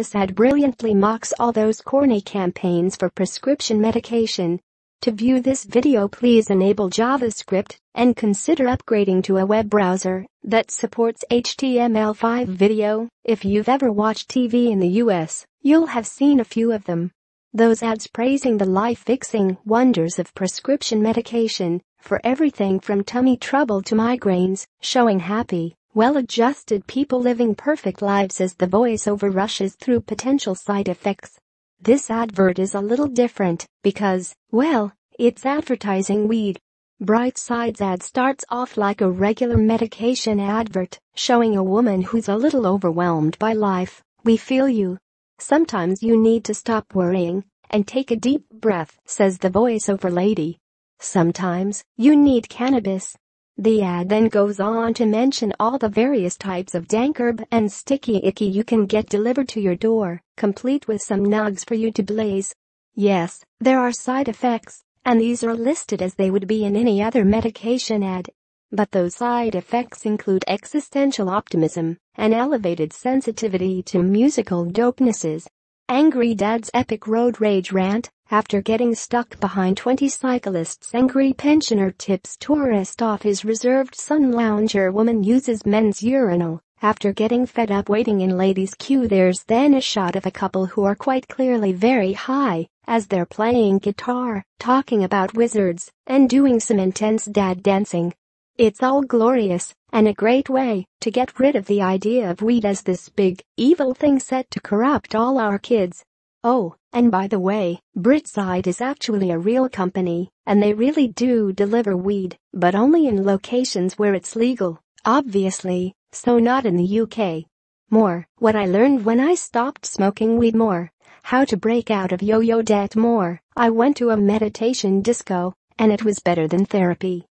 This ad brilliantly mocks all those corny campaigns for prescription medication. To view this video please enable JavaScript and consider upgrading to a web browser that supports HTML5 video. If you've ever watched TV in the US, you'll have seen a few of them. Those ads praising the life-fixing wonders of prescription medication for everything from tummy trouble to migraines, showing happy, well-adjusted people living perfect lives as the voiceover rushes through potential side effects. This advert is a little different because, well, it's advertising weed. Brightside's ad starts off like a regular medication advert, showing a woman who's a little overwhelmed by life. We feel you. Sometimes you need to stop worrying and take a deep breath, says the voiceover lady. Sometimes you need cannabis. The ad then goes on to mention all the various types of dank herb and sticky icky you can get delivered to your door, complete with some nugs for you to blaze. Yes, there are side effects, and these are listed as they would be in any other medication ad. But those side effects include existential optimism, an elevated sensitivity to musical dopenesses, Angry Dad's epic road rage rant after getting stuck behind 20 cyclists angry pensioner tips tourist off his reserved sun lounger woman uses men's urinal after getting fed up waiting in ladies queue there's then a shot of a couple who are quite clearly very high as they're playing guitar, talking about wizards, and doing some intense dad dancing. It's all glorious and a great way to get rid of the idea of weed as this big, evil thing set to corrupt all our kids. Oh, and by the way, Brightside is actually a real company, and they really do deliver weed, but only in locations where it's legal, obviously, so not in the UK. More, what I learned when I stopped smoking weed more, how to break out of yo-yo debt more, I went to a meditation disco, and it was better than therapy.